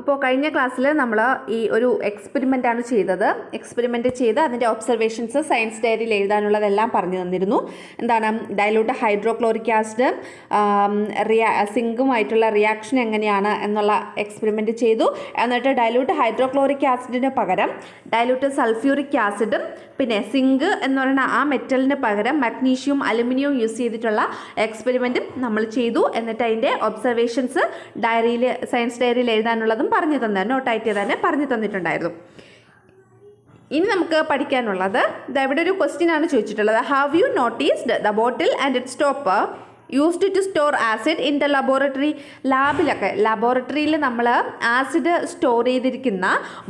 അപ്പോൾ കഴിഞ്ഞ ക്ലാസ്സിൽ നമ്മൾ ഈ ഒരു എക്സ്പെരിമെന്റ് ആണ് ചെയ്തത്. എക്സ്പെരിമെന്റ് ചെയ്ത് അതിന്റെ ഒബ്സർവേഷൻസ് സയൻസ് ഡയറിയിൽ എഴുതാനുള്ളതെല്ലാം പറഞ്ഞു തന്നിരുന്നു. എന്താണ്? ഡൈലൂട്ട് ഹൈഡ്രോക്ലോറിക് ആസിഡ് റിയാ സിങ്കുമായിട്ടുള്ള റിയാക്ഷൻ എങ്ങനെയാണ് എന്നുള്ള എക്സ്പെരിമെന്റ് ചെയ്തു. എന്നിട്ട് ഡൈലൂട്ട് ഹൈഡ്രോക്ലോറിക് ആസിഡിന് പകരം ഡൈലൂട്ട് സൾഫ്യൂറിക് ആസിഡും പിന്നെ സിങ്ക് എന്ന് പറയുന്ന ആ മെറ്റലിന് പകരം മഗ്നീഷ്യം അലുമിനിയം യൂസ് ചെയ്തിട്ടുള്ള എക്സ്പെരിമെന്റും നമ്മൾ ചെയ്തു. എന്നിട്ട് അതിന്റെ ഒബ്സർവേഷൻസ് ഡയറിയിൽ സയൻസ് ഡയറിയിൽ എഴുതാനുള്ളതും പറഞ്ഞു തന്നെ നോട്ടായിട്ട് തന്നെ പറഞ്ഞു തന്നിട്ടുണ്ടായിരുന്നു. ഇനി നമുക്ക് പഠിക്കാനുള്ളത് ഇവിടെ ഒരു ക്വസ്റ്റ്യൻ ആണ് ചോദിച്ചിട്ടുള്ളത്. Have you noticed the bottle and it stopper used to store acid in the laboratory ലാബിലൊക്കെ ലബോറട്ടറിയിൽ നമ്മൾ ആസിഡ് സ്റ്റോർ ചെയ്തിരിക്കുന്ന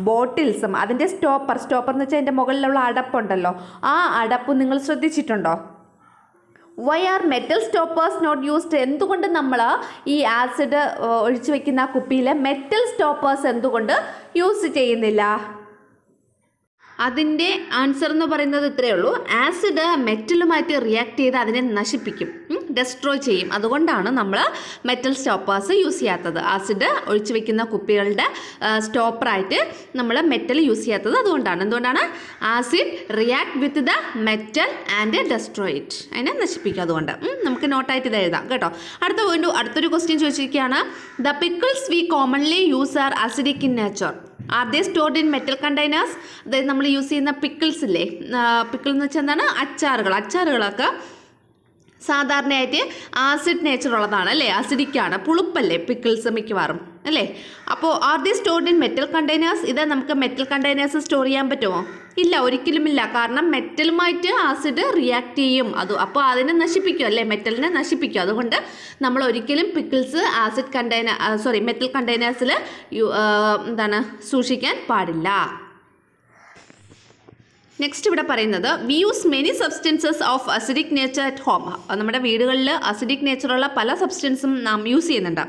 ബോട്ടിൽസും അതിന്റെ സ്റ്റോപ്പർ സ്റ്റോപ്പർ എന്ന് വെച്ചാൽ അതിന്റെ മുകളിലുള്ള അടപ്പുണ്ടല്ലോ. ആ അടപ്പ് നിങ്ങൾ ശ്രദ്ധിച്ചിട്ടുണ്ടോ? Why are metal stoppers not used എന്തുകൊണ്ട് നമ്മൾ ഈ ആസിഡ് ഒഴിച്ചു വെക്കുന്ന കുപ്പിയിലെ മെറ്റൽ സ്റ്റോപ്പേഴ്സ് എന്തുകൊണ്ട് യൂസ് ചെയ്യുന്നില്ല? അതിന്റെ ആൻസർ എന്ന് പറയുന്നത് ഇത്രയേ ഉള്ളൂ. ആസിഡ് മെറ്റലുമായിട്ട് റിയാക്ട് ചെയ്ത് അതിനെ നശിപ്പിക്കും. ഡെസ്ട്രോയ് ചെയ്യും. അതുകൊണ്ടാണ് നമ്മൾ മെറ്റൽ സ്റ്റോപ്പേഴ്സ് യൂസ് ചെയ്യാത്തത്. ആസിഡ് ഒഴിച്ചു വെക്കുന്ന കുപ്പികളുടെ സ്റ്റോപ്പറായിട്ട് നമ്മൾ മെറ്റൽ യൂസ് ചെയ്യാത്തത് അതുകൊണ്ടാണ്. എന്തുകൊണ്ടാണ്? Acid react with the metal and destroy it അതിനെ നശിപ്പിക്കും അതുകൊണ്ട്. നമുക്ക് നോട്ടായിട്ട് ഇത് എഴുതാം കേട്ടോ. അടുത്ത വീണ്ടും അടുത്തൊരു question ചോദിച്ചിരിക്കുകയാണ്. The pickles we commonly use are acidic in nature are they stored in metal containers അതായത് നമ്മൾ യൂസ് ചെയ്യുന്ന പിക്കിൾസ് ഇല്ലേ? പിക്കിൾ എന്ന് വെച്ചാൽ എന്താണ്? അച്ചാറുകൾ. അച്ചാറുകളൊക്കെ സാധാരണയായിട്ട് ആസിഡ് നേച്ചർ ഉള്ളതാണ് അല്ലേ? അസിഡിക്കാണ് പുളുപ്പല്ലേ? പിക്കിൾസ് മിക്കവാറും. അല്ലേ? അപ്പോൾ are the stored in metal containers ഇത് നമുക്ക് മെറ്റൽ കണ്ടെയ്നേഴ്സ് സ്റ്റോർ ചെയ്യാൻ പറ്റുമോ? ഇല്ല ഒരിക്കലുമില്ല. കാരണം മെറ്റലുമായിട്ട് ആസിഡ് റിയാക്ട് ചെയ്യും. അത് അപ്പോൾ അതിനെ നശിപ്പിക്കും അല്ലേ? മെറ്റലിനെ നശിപ്പിക്കും. അതുകൊണ്ട് നമ്മൾ ഒരിക്കലും pickles acid container sorry metal കണ്ടെയ്നേഴ്സിൽ എന്താണ് സൂക്ഷിക്കാൻ പാടില്ല. നെക്സ്റ്റ് ഇവിടെ പറയുന്നത് we use many substances of acidic nature at home നമ്മുടെ വീടുകളിൽ അസിഡിക് നേച്ചറുള്ള പല സബ്സ്റ്റൻസും നാം യൂസ് ചെയ്യുന്നുണ്ട്.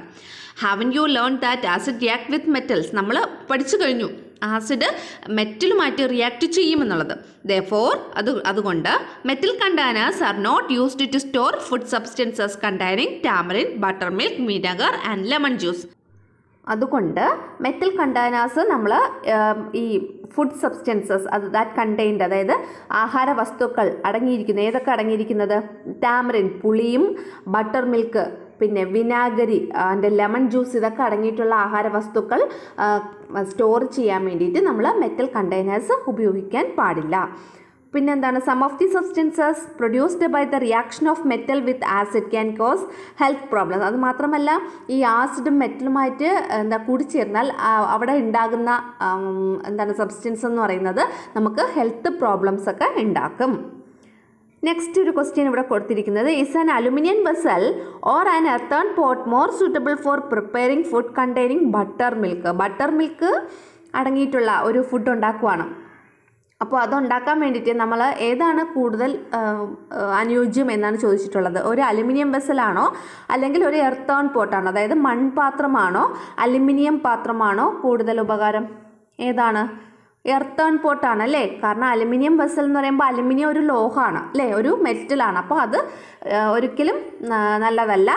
Haven't you learn that acid react with metals നമ്മൾ പഠിച്ചു കഴിഞ്ഞു. ആസിഡ് മെറ്റലുമായിട്ട് റിയാക്ട് ചെയ്യുമെന്നുള്ളത്. ദ ഫോർ അത് അതുകൊണ്ട് metal containers are not used to store food substances containing tamarind butter milk vinegar and lemon juice അതുകൊണ്ട് മെറ്റൽ കണ്ടെയ്നേഴ്സ് നമ്മൾ ഈ ഫുഡ് സബ്സ്റ്റൻസസ് അത് ദാറ്റ് കണ്ടെയ്ൻഡ് അതായത് ആഹാര വസ്തുക്കൾ അടങ്ങിയിരിക്കുന്ന ഏതൊക്കെ അടങ്ങിയിരിക്കുന്നത്? ടാമറിൻ പുളിയും ബട്ടർ മിൽക്ക് പിന്നെ വിനാഗരി അതിന്റെ ലെമൺ ജ്യൂസ് ഇതൊക്കെ അടങ്ങിയിട്ടുള്ള ആഹാര വസ്തുക്കൾ സ്റ്റോർ ചെയ്യാൻ വേണ്ടിയിട്ട് നമ്മൾ മെറ്റൽ കണ്ടെയ്നേഴ്സ് ഉപയോഗിക്കാൻ പാടില്ല. പിന്നെന്താണ്? Some of the substances produced by the reaction of metal with acid can cause health problems അത് മാത്രമല്ല ഈ ആസിഡും മെറ്റലുമായിട്ട് എന്താ കൂടിച്ചേർന്നാൽ അവിടെ ഉണ്ടാകുന്ന എന്താണ് സബ്സ്റ്റൻസ് എന്ന് പറയുന്നത് നമുക്ക് ഹെൽത്ത് പ്രോബ്ലംസ് ഒക്കെ ഉണ്ടാക്കും. നെക്സ്റ്റ് ഒരു ക്വസ്റ്റ്യൻ ഇവിടെ കൊടുത്തിരിക്കുന്നത്. Is an aluminium vessel or an earthen pot more suitable for preparing food containing butter milk butter milk അടങ്ങിയിട്ടുള്ള ഒരു ഫുഡ് ഉണ്ടാക്കുവാണ്. അപ്പോൾ അതുണ്ടാക്കാൻ വേണ്ടിയിട്ട് നമ്മൾ ഏതാണ് കൂടുതൽ അനുയോജ്യം എന്നാണ് ചോദിച്ചിട്ടുള്ളത്. ഒരു അലുമിനിയം വെസലാണോ അല്ലെങ്കിൽ ഒരു എർത്തേൺ പോട്ടാണോ അതായത് മൺപാത്രമാണോ അലുമിനിയം പാത്രമാണോ കൂടുതൽ ഉപകാരം? ഏതാണ്? എർത്തേൺ പോട്ടാണ് അല്ലേ? കാരണം അലുമിനിയം വെസൽ എന്ന് പറയുമ്പോൾ അലുമിനിയം ഒരു ലോഹമാണ് അല്ലേ? ഒരു മെറ്റലാണ്. അപ്പോൾ അത് ഒരിക്കലും നല്ലതല്ല.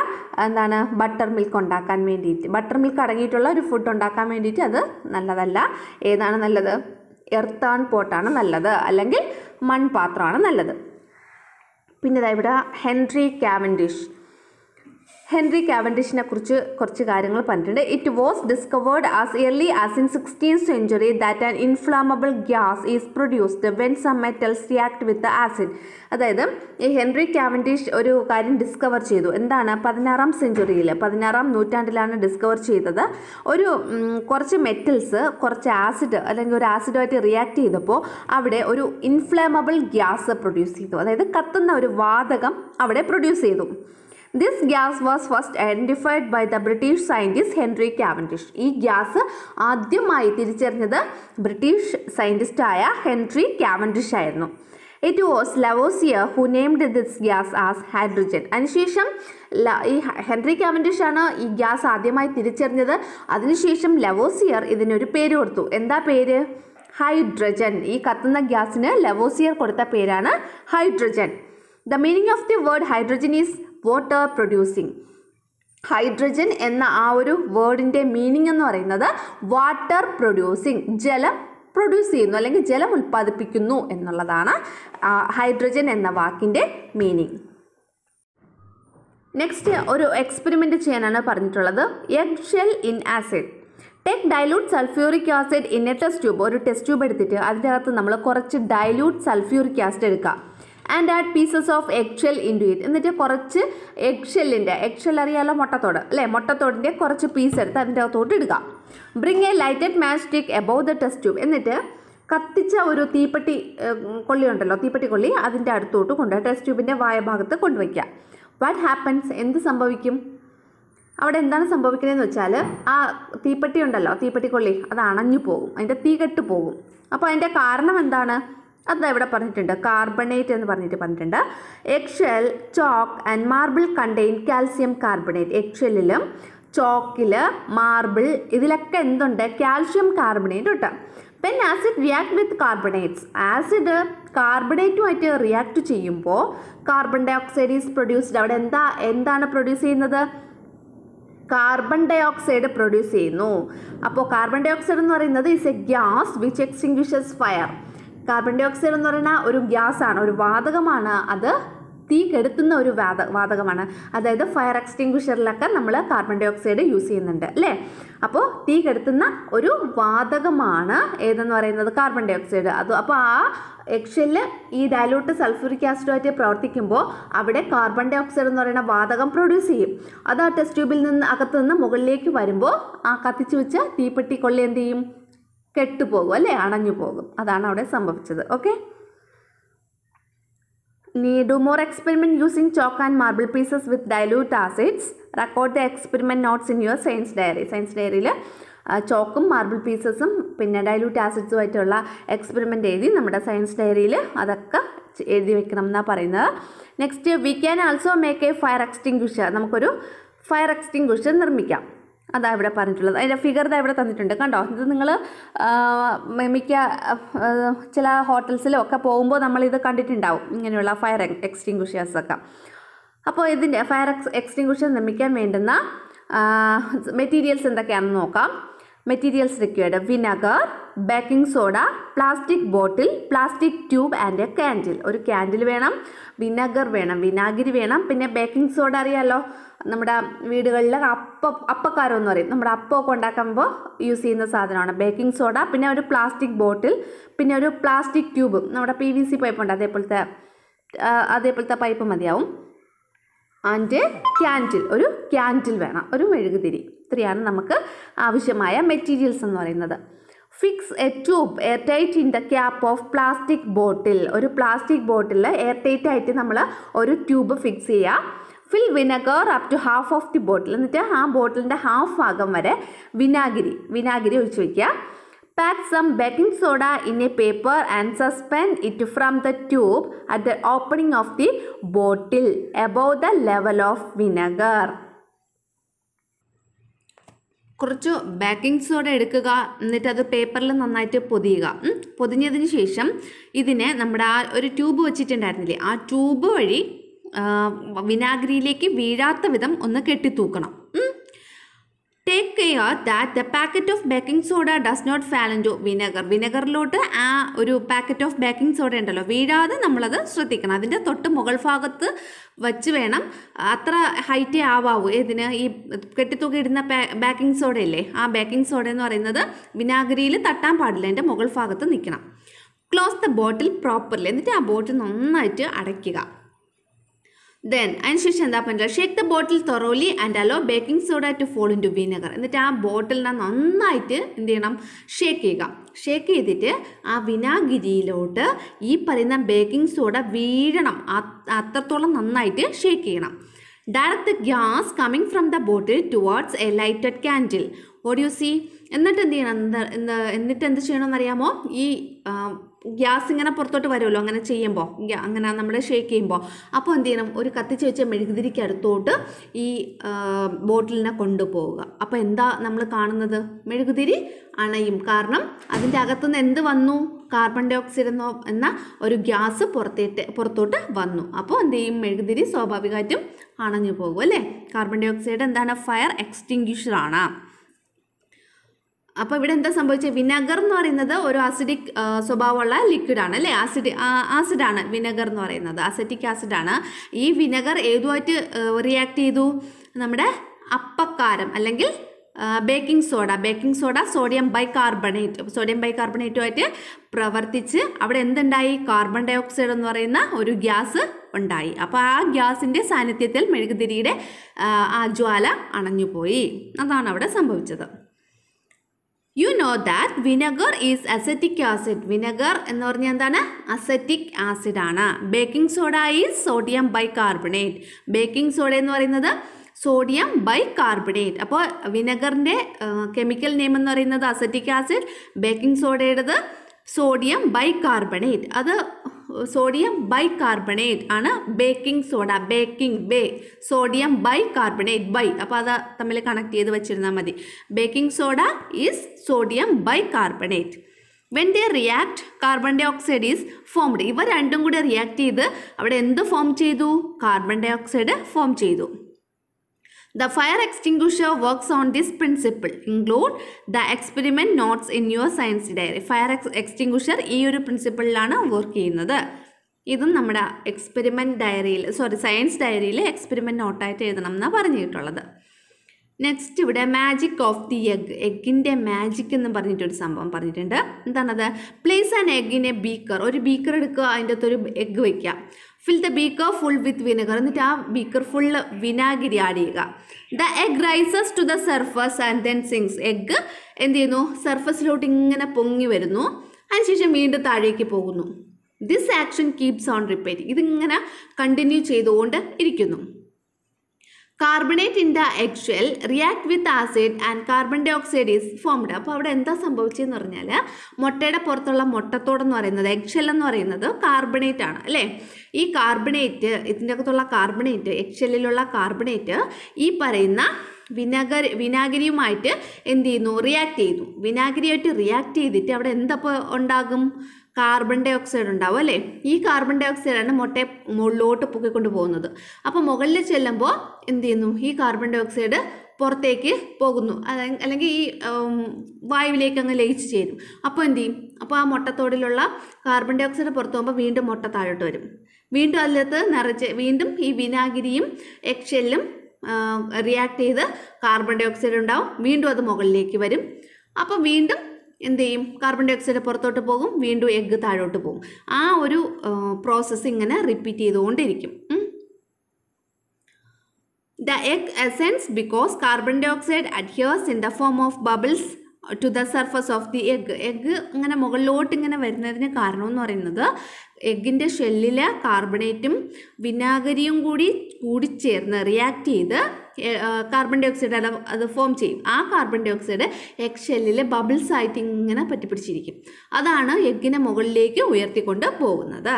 എന്താണ്? ബട്ടർ മിൽക്ക് ഉണ്ടാക്കാൻ വേണ്ടിയിട്ട്. ബട്ടർ മിൽക്ക് അടങ്ങിയിട്ടുള്ള ഒരു ഫുഡ് ഉണ്ടാക്കാൻ വേണ്ടിയിട്ട് അത് നല്ലതല്ല. ഏതാണ് നല്ലത്? എർത്താൺ പോട്ടാണ് നല്ലത്. അല്ലെങ്കിൽ മൺപാത്രമാണ് നല്ലത്. പിന്നെ ഇവിടെ ഹെൻറി കാവൻഡിഷ്. ഹെൻറി കാവൻഡിഷിനെ കുറിച്ച് കുറച്ച് കാര്യങ്ങൾ പറഞ്ഞിട്ടുണ്ട്. It was discovered as early as in sixteen century that an inflammable gas is produced when some metals react with acid അതായത് ഈ ഹെൻറി കാവൻഡിഷ് ഒരു കാര്യം ഡിസ്കവർ ചെയ്തു. എന്താണ്? പതിനാറാം സെഞ്ചുറിയിൽ പതിനാറാം നൂറ്റാണ്ടിലാണ് ഡിസ്കവർ ചെയ്തത്. ഒരു കുറച്ച് മെറ്റൽസ് കുറച്ച് ആസിഡ് അല്ലെങ്കിൽ ഒരു ആസിഡുമായിട്ട് റിയാക്ട് ചെയ്തപ്പോൾ അവിടെ ഒരു ഇൻഫ്ലാമബിൾ ഗ്യാസ് പ്രൊഡ്യൂസ് ചെയ്തു. അതായത് കത്തുന്ന ഒരു വാതകം അവിടെ പ്രൊഡ്യൂസ് ചെയ്തു. This gas was first identified by the British scientist Henry Cavendish ഈ ഗ്യാസ് ആദ്യമായി തിരിച്ചറിഞ്ഞത് ബ്രിട്ടീഷ് സയന്റിസ്റ്റായ ഹെൻറി കാവൻഡിഷ് ആയിരുന്നു. It was Lavoisier who named this gas as hydrogen അതിനുശേഷം ഈ ഹെൻറി കാവൻഡിഷ് ആണ് ഈ ഗ്യാസ് ആദ്യമായി തിരിച്ചറിഞ്ഞത്. അതിനുശേഷം ലവോസിയർ ഇതിനൊരു പേര് കൊടുത്തു. എന്താ പേര്? ഹൈഡ്രജൻ ഈ കത്തുന്ന ഗ്യാസിന് ലവോസിയർ കൊടുത്ത പേരാണ് hydrogen the meaning of the word hydrogen is water producing hydrogen എന്ന ആ ഒരു വേർഡിന്റെ മീനിങ് എന്ന് പറയുന്നത് വാട്ടർ പ്രൊഡ്യൂസിങ് ജലം പ്രൊഡ്യൂസ് ചെയ്യുന്നു അല്ലെങ്കിൽ ജലം ഉൽപ്പാദിപ്പിക്കുന്നു എന്നുള്ളതാണ് ഹൈഡ്രജൻ എന്ന വാക്കിന്റെ മീനിങ് നെക്സ്റ്റ് ഒരു എക്സ്പെരിമെന്റ് ചെയ്യാനാണ് പറഞ്ഞിട്ടുള്ളത്. Egg shell in acid take dilute sulphuric acid in a test tube ഒരു ടെസ്റ്റ് ട്യൂബ് എടുത്തിട്ട് അതിന്റെ അകത്ത് നമ്മൾ കുറച്ച് ഡൈലൂട്ട് സൾഫ്യൂറിക് ആസിഡ് എടുക്കുക. And add pieces of egg shell into it എന്നിട്ട് കുറച്ച് എഗ് ഷെല്ലിന്റെ എഗ് അറിയാലോ മുട്ടത്തോട്? അല്ലേ? മുട്ടത്തോടിന്റെ കുറച്ച് പീസ് എടുത്ത് അതിന്റെ അകത്തോട്ട് ഇടുക. Bring a lighted match stick above the test tube എന്നിട്ട് കത്തിച്ച ഒരു തീപ്പെട്ടി കൊള്ളി ഉണ്ടല്ലോ തീപ്പെട്ടി കൊള്ളി അതിന്റെ അടുത്തോട്ട് കൊണ്ടുപോയി ടെസ്റ്റ് ട്യൂബിന്റെ വായ ഭാഗത്ത് കൊണ്ടുവയ്ക്കുക. വാട്ട് ഹാപ്പൻസ് എന്ത് സംഭവിക്കും? അവിടെ എന്താണ് സംഭവിക്കുന്നതെന്ന് വെച്ചാൽ ആ തീപ്പെട്ടി ഉണ്ടല്ലോ തീപ്പെട്ടി കൊള്ളി അത് അണഞ്ഞു പോകും. അതിന്റെ തീ കെട്ട് പോകും. അപ്പോൾ അതിന്റെ കാരണം എന്താണ്? അത് ഇവിടെ പറഞ്ഞിട്ടുണ്ട്. കാർബണേറ്റ് എന്ന് പറഞ്ഞിട്ട് പറഞ്ഞിട്ടുണ്ട്. Eggshell chalk and marble contain calcium carbonate എക്ഷെല്ലിലും ചോക്കിൽ മാർബിൾ ഇതിലൊക്കെ എന്തുണ്ട്? കാൽഷ്യം കാർബണേറ്റ് ഉണ്ട് when acid react with carbonates acid കാർബണേറ്റുമായിട്ട് react ചെയ്യുമ്പോൾ carbon dioxide is produced അവിടെ എന്താ എന്താണ് പ്രൊഡ്യൂസ് ചെയ്യുന്നത്? കാർബൺ ഡൈ ഓക്സൈഡ് പ്രൊഡ്യൂസ് ചെയ്യുന്നു. അപ്പോൾ കാർബൺ ഡൈ ഓക്സൈഡ് എന്ന് പറയുന്നത് is a gas which extinguishes fire carbon dioxide എന്ന് പറയുന്ന ഒരു ഗ്യാസ് ആണ് ഒരു വാതകമാണ് അത് തീ കെടുത്തുന്ന ഒരു വാത വാതകമാണ്. അതായത് ഫയർ എക്സ്റ്റിങ്വിഷറിലൊക്കെ നമ്മൾ കാർബൺ ഡൈ ഓക്സൈഡ് യൂസ് ചെയ്യുന്നുണ്ട് അല്ലേ? അപ്പോൾ തീ കെടുത്തുന്ന ഒരു വാതകമാണ് ഏതെന്ന് പറയുന്നത്? കാർബൺ ഡൈ ഓക്സൈഡ് അത് അപ്പോൾ ആ എക്ഷൽ ഈ ഡയലൂട്ട് സൾഫ്യൂരിക് ആസിഡുമായിട്ട് പ്രവർത്തിക്കുമ്പോൾ അവിടെ കാർബൺ ഡൈ ഓക്സൈഡ് എന്ന് പറയുന്ന വാതകം പ്രൊഡ്യൂസ് ചെയ്യും. അത് ആ ടെസ്റ്റ് ട്യൂബിൽ നിന്ന് അകത്തുനിന്ന് മുകളിലേക്ക് വരുമ്പോൾ ആ കത്തിച്ചു വെച്ച തീപ്പെട്ടി കൊള്ളി എന്ത് ചെയ്യും? കെട്ടുപോകും അല്ലേ? അണഞ്ഞു പോകും അതാണ് അവിടെ സംഭവിച്ചത്. ഓക്കെ നീ do more experiment using chalk and marble pieces with dilute acids record the experiment notes in your science diary science ഡയറിയിൽ ചോക്കും മാർബിൾ പീസസും പിന്നെ ഡൈലൂട്ട് ആസിഡ്സുമായിട്ടുള്ള എക്സ്പെരിമെന്റ് എഴുതി നമ്മുടെ സയൻസ് ഡയറിയിൽ അതൊക്കെ എഴുതി വെക്കണം എന്നാണ് പറയുന്നത്. Next we can also make a fire extinguisher നമുക്കൊരു ഫയർ എക്സ്റ്റിങ്ക്വിഷർ നിർമ്മിക്കാം. അതാ ഇവിടെ പറഞ്ഞിട്ടുള്ളത്. അതിന്റെ ഫിഗർ ഇതാ ഇവിടെ തന്നിട്ടുണ്ട്. കണ്ടോ? ഇത് നിങ്ങൾ മിക്ക ചില ഹോട്ടൽസിലും ഒക്കെ പോകുമ്പോൾ നമ്മളിത് കണ്ടിട്ടുണ്ടാവും. ഇങ്ങനെയുള്ള ഫയർ എക്സ്റ്റിങ്ക്വിഷേഴ്സൊക്കെ അപ്പോൾ ഇതിന്റെ ഫയർ എക്സ് എക്സ്റ്റിങ്ക്വിഷർ നിർമ്മിക്കാൻ വേണ്ടുന്ന മെറ്റീരിയൽസ് എന്തൊക്കെയാണെന്ന് നോക്കാം. Materials required vinegar baking soda plastic bottle plastic tube and a candle ഒരു ക്യാൻഡിൽ വേണം വിനഗർ വേണം വിനാഗിരി വേണം. പിന്നെ ബേക്കിംഗ് സോഡ അറിയാലോ നമ്മുടെ വീടുകളിൽ അപ്പ അപ്പക്കാരം എന്ന് പറയും. നമ്മുടെ അപ്പമൊക്കെ ഉണ്ടാക്കുമ്പോൾ യൂസ് ചെയ്യുന്ന സാധനമാണ് ബേക്കിംഗ് സോഡ പിന്നെ ഒരു പ്ലാസ്റ്റിക് ബോട്ടിൽ പിന്നെ ഒരു പ്ലാസ്റ്റിക് ട്യൂബ് നമ്മുടെ പി വി സി പൈപ്പുണ്ട് അതേപോലത്തെ അതേപോലത്തെ പൈപ്പ് മതിയാവും. ആൻഡ് ക്യാൻഡിൽ ഒരു ക്യാൻഡിൽ വേണം ഒരു മെഴുകുതിരി. ഇത്രയാണ് നമുക്ക് ആവശ്യമായ മെറ്റീരിയൽസ് എന്ന് പറയുന്നത്. Fix a tube airtight in the cap of plastic bottle ഒരു പ്ലാസ്റ്റിക് ബോട്ടിൽ എയർ ടൈറ്റ് ആയിട്ട് നമ്മൾ ഒരു ട്യൂബ് ഫിക്സ് ചെയ്യുക fill vinegar up to half of the bottle എന്നിട്ട് ആ ബോട്ടിലിന്റെ ഹാഫ് ഭാഗം വരെ വിനാഗിരി വിനാഗിരി ഒഴിച്ച് വയ്ക്കുക pack some baking soda in a paper and suspend it from the tube at the opening of the bottle above the level of vinegar കുറച്ച് baking soda എടുക്കുക എന്നിട്ട് അത് പേപ്പറിൽ നന്നായിട്ട് പൊതിയുക. പൊതിഞ്ഞതിന് ശേഷം ഇതിനെ നമ്മുടെ ആ ഒരു ട്യൂബ് വെച്ചിട്ടുണ്ടായിരുന്നില്ലേ ആ ട്യൂബ് വഴി വിനാഗിരിയിലേക്ക് വീഴാത്ത വിധം ഒന്ന് കെട്ടിത്തൂക്കണം take care that the packet of baking soda does not fall into vinegar വിനെഗറിലോട്ട് ആ ഒരു പാക്കറ്റ് ഓഫ് ബേക്കിംഗ് സോഡ ഉണ്ടല്ലോ. വീഴാതെ നമ്മളത് ശ്രദ്ധിക്കണം. അതിന്റെ തൊട്ട് മുകൾ ഭാഗത്ത് വച്ച് വേണം അത്ര ഹൈറ്റേ ആവാവൂ. ഇതിന് ഈ കെട്ടിത്തൂക്കി ഇടുന്ന ബേക്കിംഗ് സോഡയല്ലേ ആ ബേക്കിംഗ് സോഡ എന്ന് പറയുന്നത് വിനാഗിരിയിൽ തട്ടാൻ പാടില്ല. അതിന്റെ മുകൾ ഭാഗത്ത് നിൽക്കണം. ക്ലോസ് ദ ബോട്ടിൽ പ്രോപ്പർലി എന്നിട്ട് ആ ബോട്ടിൽ നന്നായിട്ട് അടയ്ക്കുക. ദെൻ അതിനുശേഷം എന്താ പറഞ്ഞാൽ shake the bottle thoroughly and allow baking soda to fall into vinegar എന്നിട്ട് ആ ബോട്ടിലിനെ നന്നായിട്ട് എന്ത് ചെയ്യണം? ഷേക്ക് ചെയ്യുക. ഷേക്ക് ചെയ്തിട്ട് ആ വിനാഗിരിയിലോട്ട് ഈ പറയുന്ന ബേക്കിംഗ് സോഡ വീഴണം. അത്രത്തോളം നന്നായിട്ട് ഷേക്ക് ചെയ്യണം. Direct gas coming from the bottle towards a lighted candle audio സി എന്നിട്ട് എന്ത് ചെയ്യണം? എന്താ എന്നിട്ട് എന്ത് ചെയ്യണമെന്നറിയാമോ? ഈ ഗ്യാസ് ഇങ്ങനെ പുറത്തോട്ട് വരുമല്ലോ അങ്ങനെ ചെയ്യുമ്പോൾ. അങ്ങനെ നമ്മൾ ഷേക്ക് ചെയ്യുമ്പോൾ. അപ്പോൾ എന്ത് ചെയ്യണം? ഒരു കത്തിച്ച് വെച്ച മെഴുകുതിരിക്ക് അടുത്തോട്ട് ഈ ബോട്ടിലിനെ കൊണ്ടുപോവുക. അപ്പോൾ എന്താ നമ്മൾ കാണുന്നത്? മെഴുകുതിരി അണയും. കാരണം അതിന്റെ അകത്തുനിന്ന് എന്ത് വന്നു? കാർബൺ ഡൈ ഓക്സൈഡ് എന്നോ എന്ന ഒരു ഗ്യാസ് പുറത്തേട്ട് പുറത്തോട്ട് വന്നു. അപ്പോൾ എന്ത് ചെയ്യും? മെഴുകുതിരി സ്വാഭാവികമായിട്ടും അണഞ്ഞു പോകും അല്ലേ? കാർബൺ ഡൈ ഓക്സൈഡ് എന്താണ് ഫയർ എക്സ്റ്റിങ്ഷറാണ് അപ്പോൾ ഇവിടെ എന്താ സംഭവിച്ചത്? വിനഗർ എന്ന് പറയുന്നത് ഒരു ആസിഡിക് സ്വഭാവമുള്ള ലിക്വിഡാണ് അല്ലേ? ആസിഡ് ആസിഡാണ് വിനഗർ എന്ന് പറയുന്നത്. അസറ്റിക് ആസിഡാണ് ഈ വിനഗർ ഏതുമായിട്ട് റിയാക്ട് ചെയ്തു? നമ്മുടെ അപ്പക്കാരം അല്ലെങ്കിൽ baking soda baking soda sodium bicarbonate sodium ബൈകാർബണേറ്റുമായിട്ട് പ്രവർത്തിച്ച് അവിടെ എന്തുണ്ടായി? കാർബൺ ഡൈ ഓക്സൈഡ് എന്ന് പറയുന്ന ഒരു ഗ്യാസ് ഉണ്ടായി. അപ്പോൾ ആ ഗ്യാസിന്റെ സാന്നിധ്യത്തിൽ മെഴുകുതിരിയുടെ ആ, ജ്വാല അണഞ്ഞുപോയി. അതാണ് അവിടെ സംഭവിച്ചത്. No that vinegar is acetic acid vinegar എന്ന് പറഞ്ഞാൽ എന്താണ്? അസറ്റിക് ആസിഡ് ആണ്. Baking soda is sodium bicarbonate baking soda എന്ന് പറയുന്നത് സോഡിയം ബൈ കാർബണേറ്റ് അപ്പോൾ വിനെഗറിന്റെ കെമിക്കൽ നെയിം എന്ന് പറയുന്നത് അസറ്റിക് ആസിഡ് ബേക്കിംഗ് സോഡയുടേത് സോഡിയം ബൈ കാർബണേറ്റ് അത് സോഡിയം ബൈ കാർബണേറ്റ് ആണ് ബേക്കിംഗ് സോഡ ബേക്കിംഗ് ബേ സോഡിയം ബൈ കാർബണേറ്റ് ബൈ. അപ്പോൾ അത് തമ്മിൽ കണക്ട് ചെയ്ത് വെച്ചിരുന്നാൽ മതി. Baking soda is sodium bicarbonate when they react carbon dioxide is formed ഇവ രണ്ടും കൂടി റിയാക്ട് ചെയ്ത് അവിടെ എന്ത് ഫോം ചെയ്തു? കാർബൺ ഡൈ ഓക്സൈഡ് ഫോം ചെയ്തു. The fire extinguisher works on this principle. Include the experiment notes in your science diary. Fire ex extinguisher, ഈ ഒരു പ്രിൻസിപ്പിളിലാണ് വർക്ക് ചെയ്യുന്നത്. ഇതും നമ്മുടെ എക്സ്പെരിമെന്റ് ഡയറിയിൽ സോറി സയൻസ് ഡയറിയിൽ എക്സ്പെരിമെന്റ് നോട്ടായിട്ട് എഴുതണം എന്നാണ് പറഞ്ഞിട്ടുള്ളത്. നെക്സ്റ്റ് ഇവിടെ മാജിക് ഓഫ് ദി എഗ് എഗ്ഗിന്റെ മാജിക് എന്ന് പറഞ്ഞിട്ടൊരു സംഭവം പറഞ്ഞിട്ടുണ്ട്. എന്താണത്? Place an egg in a beaker ഒരു ബീക്കർ എടുക്കുക അതിന്റെ അകത്തൊരു എഗ്ഗ് വയ്ക്കുക fill the beaker full with vinegar എന്നിട്ട് ആ ബീക്കർ ഫുള്ള് വിനാഗിരി ആഡ് ചെയ്യുക. The egg rises to the surface and then sinks egg എന്ത് ചെയ്യുന്നു? സർഫസിലോട്ട് ഇങ്ങനെ പൊങ്ങി വരുന്നു. അതിനുശേഷം വീണ്ടും താഴേക്ക് പോകുന്നു. This action keeps on repeat ഇതിങ്ങനെ കണ്ടിന്യൂ ചെയ്തുകൊണ്ട് ഇരിക്കുന്നു. Carbonate in the egg shell react with acid and carbon dioxide is formed അപ്പോൾ അവിടെ എന്താ സംഭവിച്ചതെന്ന് പറഞ്ഞാൽ മുട്ടയുടെ പുറത്തുള്ള മുട്ടത്തോടെന്ന് പറയുന്നത് എഗ് ഷെൽ എന്ന് പറയുന്നത് കാർബണേറ്റ് ആണ് അല്ലേ? ഈ കാർബണേറ്റ് ഇതിന്റെ അകത്തുള്ള കാർബണേറ്റ് എഗ് ഷെല്ലിലുള്ള കാർബണേറ്റ് ഈ പറയുന്ന വിനാഗരി വിനാഗിരിയുമായിട്ട് എന്ത് ചെയ്യുന്നു? റിയാക്ട് ചെയ്യുന്നു. വിനാഗിരിയായിട്ട് റിയാക്ട് ചെയ്തിട്ട് അവിടെ എന്തപ്പോൾ ഉണ്ടാകും? കാർബൺ ഡൈ ഓക്സൈഡ് ഉണ്ടാവും അല്ലേ? ഈ കാർബൺ ഡൈ ഓക്സൈഡാണ് മുട്ടയെ മുകളിലോട്ട് പൊക്കിക്കൊണ്ട് പോകുന്നത്. അപ്പോൾ മുകളിൽ ചെല്ലുമ്പോൾ എന്ത് ചെയ്യുന്നു? ഈ കാർബൺ ഡൈ ഓക്സൈഡ് പുറത്തേക്ക് പോകുന്നു. അല്ലെങ്കിൽ ഈ വായുവിലേക്ക് അങ്ങ് ലയിച്ച് ചേരും. അപ്പോൾ എന്ത് ചെയ്യും? അപ്പോൾ ആ മുട്ടത്തോടിലുള്ള കാർബൺ ഡൈ ഓക്സൈഡ് പുറത്തു പോകുമ്പോൾ വീണ്ടും മുട്ട താഴോട്ട് വരും. വീണ്ടും അതിനകത്ത് നിറച്ച് വീണ്ടും ഈ വിനാഗിരിയും എക്സെല്ലും റിയാക്ട് ചെയ്ത് കാർബൺ ഡൈ ഓക്സൈഡ് ഉണ്ടാവും. വീണ്ടും അത് മുകളിലേക്ക് വരും. അപ്പോൾ വീണ്ടും എന്ത് ചെയ്യും? കാർബൺ ഡൈ ഓക്സൈഡ് പുറത്തോട്ട് പോകും. വീണ്ടും എഗ്ഗ് താഴോട്ട് പോകും. ആ ഒരു പ്രോസസ്സ് ഇങ്ങനെ റിപ്പീറ്റ് ചെയ്തുകൊണ്ടിരിക്കും. The egg ascends because carbon dioxide adheres in the form of bubbles. To the surface of the egg egg അങ്ങനെ മുകളിലോട്ട് ഇങ്ങനെ വരുന്നതിന് കാരണം എന്ന് പറയുന്നത് എഗ്ഗിന്റെ ഷെല്ലിൽ കാർബണേറ്റും വിനാഗിരിയും കൂടി കൂടിച്ചേർന്ന് റിയാക്ട് ചെയ്ത് കാർബൺ ഡൈ ഓക്സൈഡ് അത് അത് ഫോം ചെയ്യും. ആ കാർബൺ ഡൈ ഓക്സൈഡ് എഗ് ഷെല്ലിൽ ബബിൾസ് ആയിട്ട് ഇങ്ങനെ പറ്റിപ്പിടിച്ചിരിക്കും. അതാണ് എഗ്ഗിനെ മുകളിലേക്ക് ഉയർത്തിക്കൊണ്ട് പോകുന്നത്.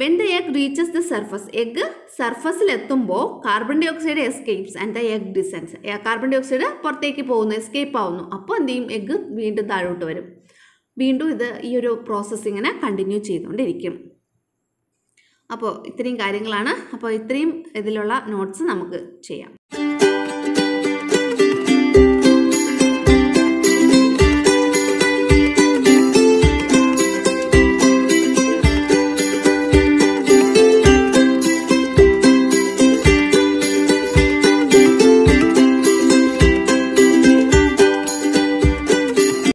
When the egg reaches the surface egg സർഫസിൽ എത്തുമ്പോൾ carbon dioxide escapes and the egg descends carbon dioxide പുറത്തേക്ക് പോകുന്നു എസ്കേപ്പ് ആവുന്നു. അപ്പോൾ എന്ത് ചെയ്യും? എഗ്ഗ് വീണ്ടും താഴോട്ട് വരും. വീണ്ടും ഇത് ഈ ഒരു പ്രോസസ്സ് ഇങ്ങനെ കണ്ടിന്യൂ ചെയ്തുകൊണ്ടിരിക്കും. അപ്പോൾ ഇത്രയും കാര്യങ്ങളാണ്. അപ്പോൾ ഇത്രയും ഇതിലുള്ള നോട്ട്സ് നമുക്ക് ചെയ്യാം.